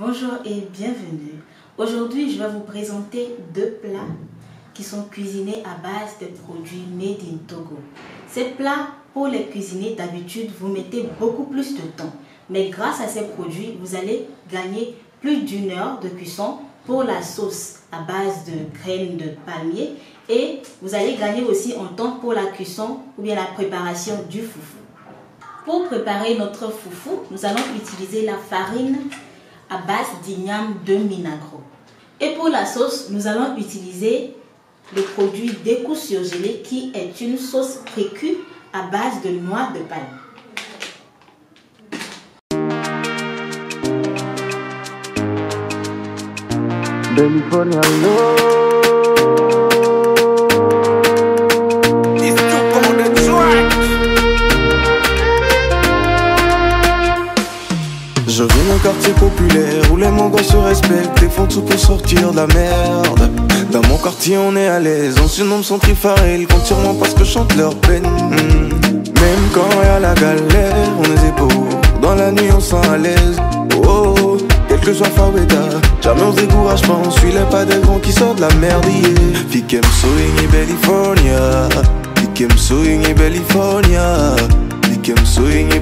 Bonjour et bienvenue. Aujourd'hui, je vais vous présenter deux plats qui sont cuisinés à base de produits made in Togo. Ces plats, pour les cuisiner, d'habitude, vous mettez beaucoup plus de temps. Mais grâce à ces produits, vous allez gagner plus d'une heure de cuisson pour la sauce à base de graines de palmier et vous allez gagner aussi en temps pour la cuisson ou bien la préparation du foufou. Pour préparer notre foufou, nous allons utiliser la farine à base d'igname de minagro. Et pour la sauce, nous allons utiliser le produit décou surgelé qui est une sauce précue à base de noix de palme. Je viens d'un quartier populaire où les mongos se respectent et font tout pour sortir de la merde. Dans mon quartier, on est à l'aise, on surnomme son trifaré, ils comptent moi parce que chante leur peine. Même quand y a la galère, on est épaules. Dans la nuit, on sent à l'aise. Oh, quel que soit Faweta, jamais on se décourage pas, on suit les pas des grands qui sortent de la merde. Yeah. Fikem swing in California, Fikem swing in California. Fikem swing in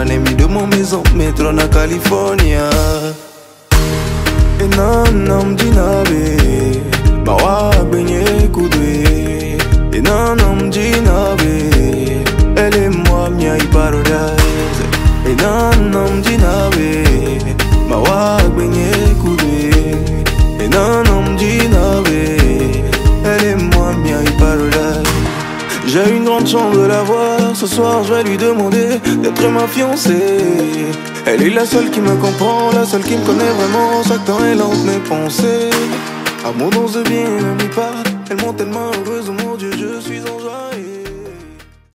California, nemi de mon maison, métro na California. Enana mjinabe Bawa benye kudwe Enana mjinabe j'ai une grande chance de la voir. Ce soir, je vais lui demander d'être ma fiancée. Elle est la seule qui me comprend, la seule qui me connaît vraiment. Chaque temps, elle hante mes pensées. Amour dans ce bien. Elle monte tellement heureuse au monde.